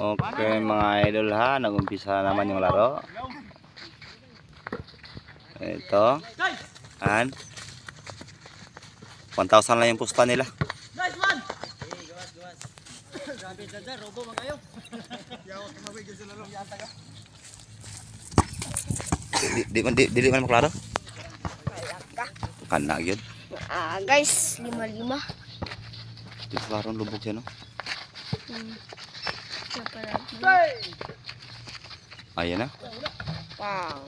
Okay mga idol ha, nagumpisa naman yung laro. Ito. An. 1,000 lang yung pusta nila. Nice one! Grabe dyan robo man kayo. Di, di, man- di, di, di man maklaro? Kana yun. Ah, guys, lima-lima. Di klaro lubog siya no? Hmm. Ayan na. Wow.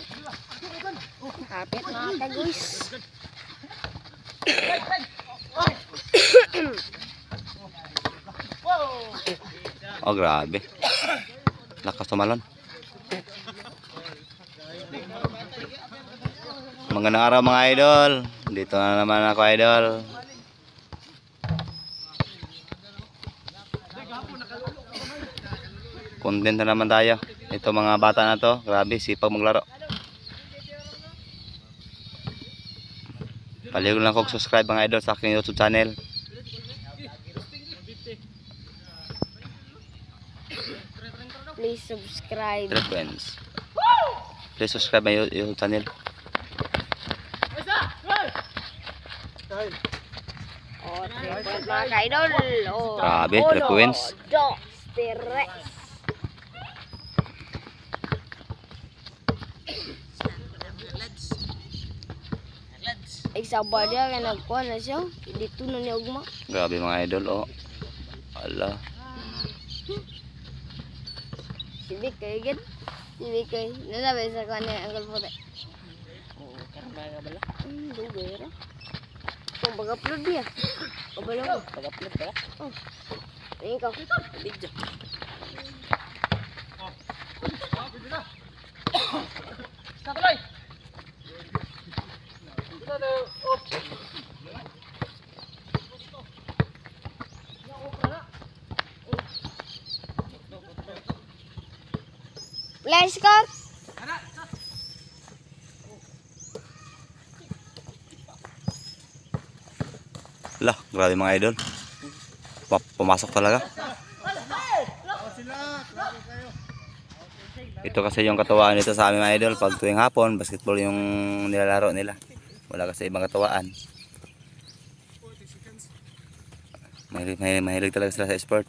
Kapit na ata, guys. Oh grabe. Lakas tumalon. Magandang araw mga idol. Dito na naman ako idol. content na naman tayo. Ito mga bata na to. Grabe sipag maglaro. Paligo lang kung subscribe mga idol sa aking youtube channel. Please subscribe. Friends. Please subscribe my youtube channel. Oh, 3 mga ka-idol. Oh, Grabe, 3 points. 1, Isaba dia kaya nagkuhan na siya. Dito na niya ugma. Grabe mga idol, oh. Ala. Sibik kayo, gid. Sibik kayo. Nalabay sa kuhan niya, Uncle Pote. Oo, karamba ka bala. Hmm, dugera. Kung pag-upload niya. Kabalo ko. Pag-upload pala. Oh. Ayun ka. Bidyo. Sa tuloy! Let's go. Ala, grabe mga idol. Pumasok talaga. Ito kasi yung katuwaan nito sa amin mga idol. Pag tuwing hapon, basketball yung nilalaro nila. Wala kasi ibang katuwaan. Mahilig, mahilig, mahilig talaga sila sa sport.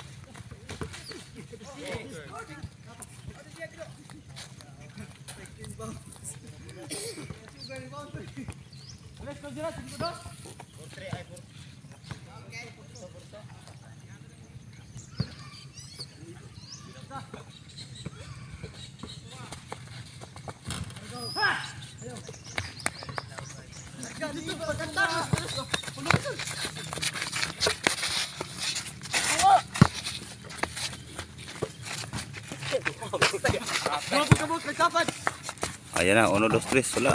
Ayan na, uno, dos, tres. Wala.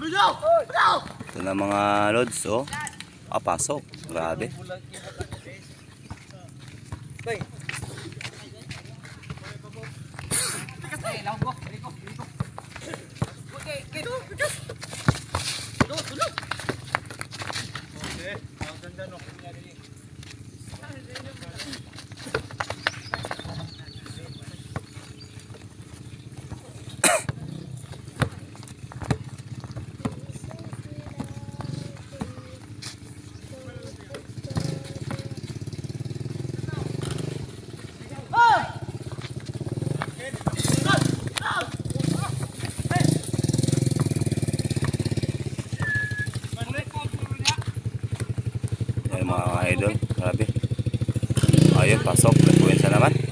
Luyaw! Luyaw! Ito na mga lods, oh. Ah, pasok. Grabe. Tikas na, ilaw ko. Riko, riko. Okay, ang ganda no. Ayan mga idol. Grabe. Ayun, pasok. Nagpuwensa naman.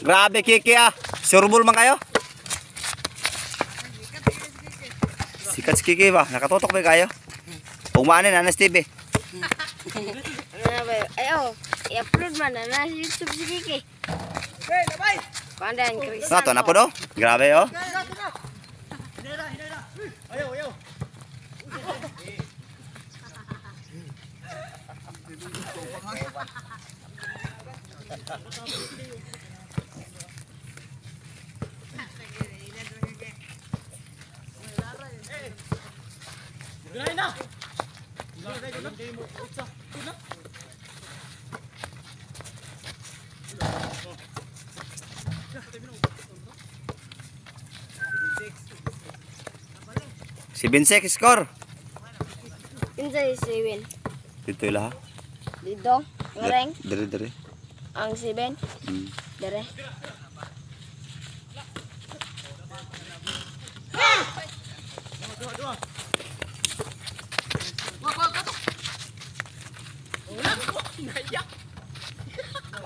Grabe Kiki ah. Surbol man kayo? Sikat si Kiki ba? Nakatutok ba kayo? Umanin, Anas TV. Ano ba? Ay, oh. I-upload man na na sa YouTube si Kiki. Hey, labay! Pandan, Chris. Nga to, na po do? Grabe oh. Na! Si Binsek score. Kinsa si Win. Dito ila ha. Dito. Ngareng. Dere dere. Ang si Ben. Hmm. Dere.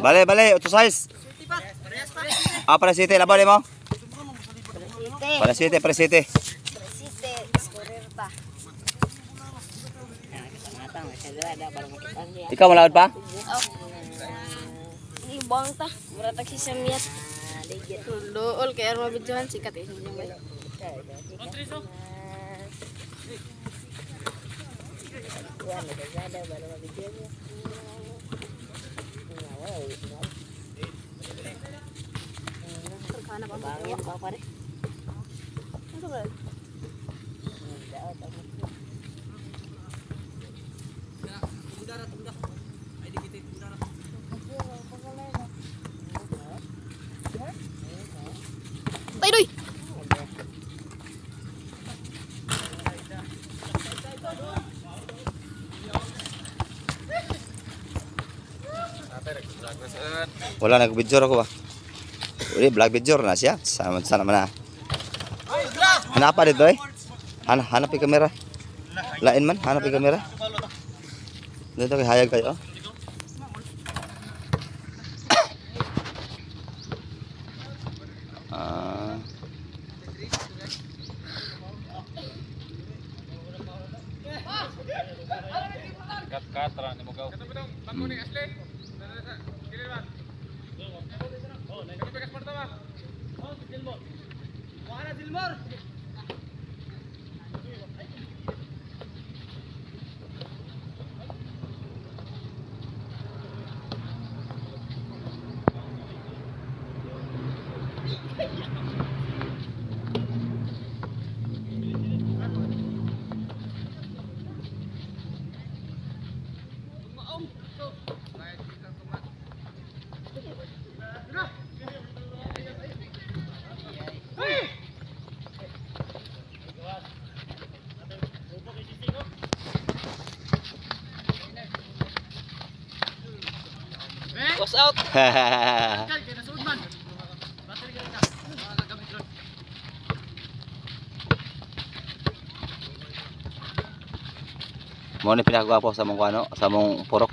Bale, bale, auto size. Ah, para city, laban mo. Para city, para city. Ya. Ikaw malawad pa? Ibang ta. Murata kisah siya Dool ke Kaya rumabit. Sikat eh. Terkana so. Wala apa ba? Wala Tay doy. Wala nag-video ako ba? Uli, vlog video na siya. Sana, sana man na. Hanap pa dito eh. Han hanap yung kamera. Lain man, hanap yung kamera. Dito kay hayag kayo. oh. Ah. What's out? Hahaha. Kal, kaya nasuod man. Battery ka na. Mga gagamit ron. Mo ni pinakagwapo sa mong ano, sa mong purok.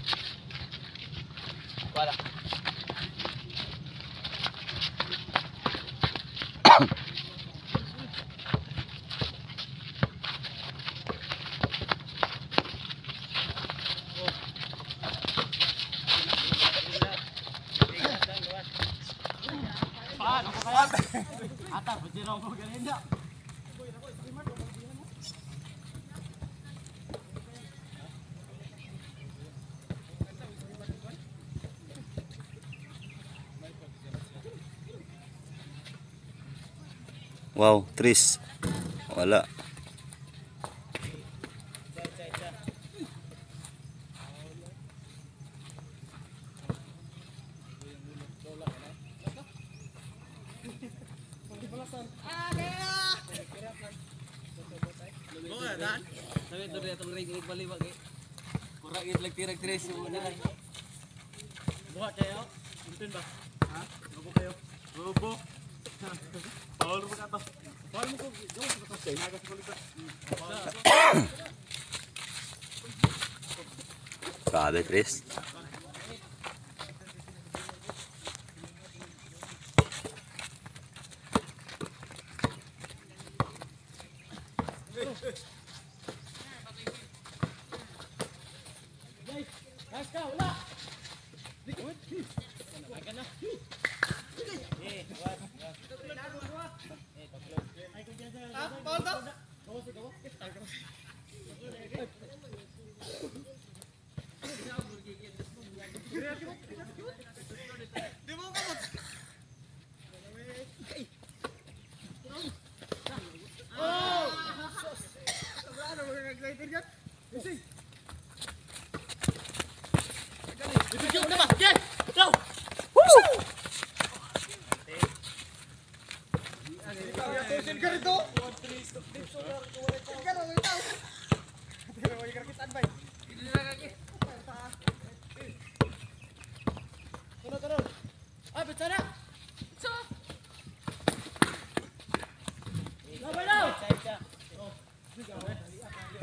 Wow, tris. Wala. Sabi ito rin itong rig-rig baliwag eh. Kurang it lang tirag-tres mo na lang. Buha kayo? Ba? Ha? Rubo kayo? Rubo? Paul mo ka to. Paul mo ko. Gawin ko to. Kaya nagas ko likod. Grabe, Chris. Apa tuh?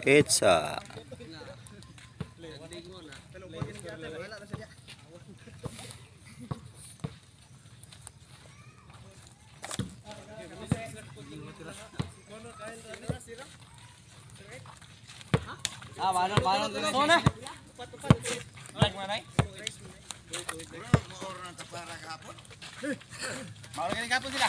A... Ah, paano? Paano? Ito na. Like mo na Mawala ka ng kapon sila.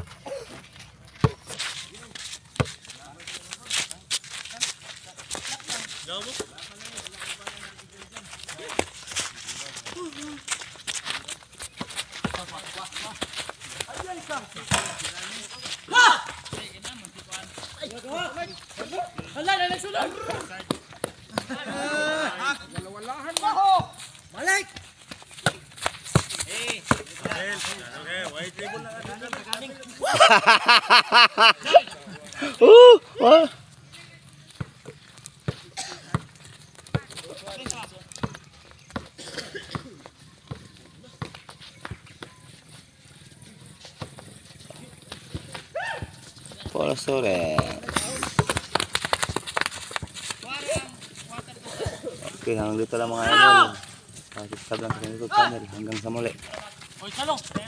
ah. Polo sore. Okay, hanggang dito lang mga idol. Subscribe lang sa YouTube channel. Hanggang sa muli. Oy, salong.